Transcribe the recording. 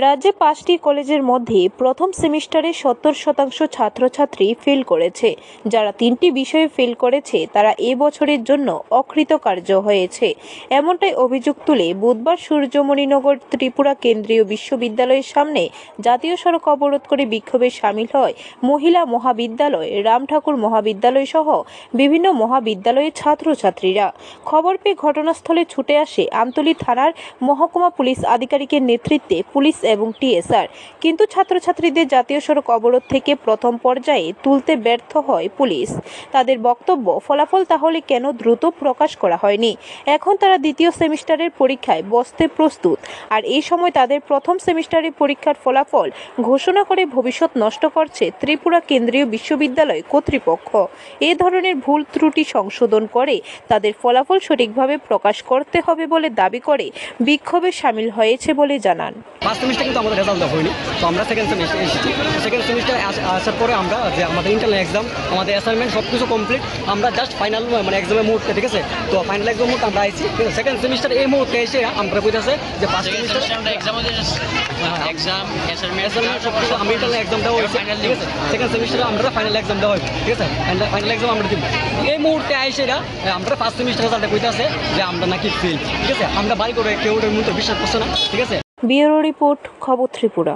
রাজ্যে পাঁচটি কলেজের মধ্যে প্রথম সেমিস্টারে সত্তর শতাংশ ছাত্রছাত্রী ফেল করেছে। যারা তিনটি বিষয়ে ফেল করেছে, তারা এ বছরের জন্য অকৃতকার্য হয়েছে। এমনটাই অভিযোগ তুলে বুধবার সূর্যমণিনগর ত্রিপুরা কেন্দ্রীয় বিশ্ববিদ্যালয়ের সামনে জাতীয় সড়ক অবরোধ করে বিক্ষোভে সামিল হয় মহিলা মহাবিদ্যালয় রাম ঠাকুর মহাবিদ্যালয় সহ বিভিন্ন মহাবিদ্যালয়ের ছাত্রছাত্রীরা। খবর পেয়ে ঘটনাস্থলে ছুটে আসে আমতলী থানার মহকুমা পুলিশ আধিকারিকের নেতৃত্বে পুলিশ এবং টিএসআর। কিন্তু ছাত্রছাত্রীদের জাতীয় সড়ক অবরোধ থেকে প্রথম পর্যায়ে তুলতে ব্যর্থ হয় পুলিশ। তাদের বক্তব্য, ফলাফল তাহলে কেন দ্রুত প্রকাশ করা হয়নি? এখন তারা দ্বিতীয় সেমিস্টারের পরীক্ষায় বসতে প্রস্তুত। আর এই সময় তাদের প্রথম সেমিস্টারের পরীক্ষার ফলাফল ঘোষণা করে ভবিষ্যৎ নষ্ট করছে ত্রিপুরা কেন্দ্রীয় বিশ্ববিদ্যালয় কর্তৃপক্ষ। এ ধরনের ভুল ত্রুটি সংশোধন করে তাদের ফলাফল সঠিকভাবে প্রকাশ করতে হবে বলে দাবি করে বিক্ষোভে সামিল হয়েছে বলে জানান। সেমিস্টার কিন্তু আমাদের রেজাল্ট দেওয়া হয়নি। তো আমরা সেকেন্ড সেমিস্টার এসেছি। সেকেন্ড সেমিস্টার আসার পরে আমরা যে আমাদের ইন্টারনাল এক্সাম আমাদের অ্যাসাইনমেন্ট সব কিছু কমপ্লিট আমরা জাস্ট ফাইনাল মানে এক্সামের মুহূর্তে ঠিক আছে? তো ফাইনাল এক্সাম মুহূর্তে আমরা আইছি। সেকেন্ড সেমিস্টার এই মুহূর্তে এসে আমরা বুঝতেছে যে ফার্স্ট সেমিস্টার এক্সাম অ্যাসাইনমেন্ট সব কিছু আমি ইন্টারনাল এক্সাম দেওয়া হয়েছে ঠিক আছে? সেকেন্ড সেমিস্টারে আমরা ফাইনাল এক্সাম দেওয়া হয়েছে ঠিক আছে? ফাইনাল এক্সাম আমরা দিব। এই মুহূর্তে আইসে আমরা ফার্স্ট সেমিস্টার রেজাল্টে কইতাছে যে আমরা নাকি ফেল ঠিক আছে? আমরা বাড়ি করে কেউ মধ্যে বিশ্বাস করছে না ঠিক আছে? ব্যুরো রিপোর্ট খবর ত্রিপুরা।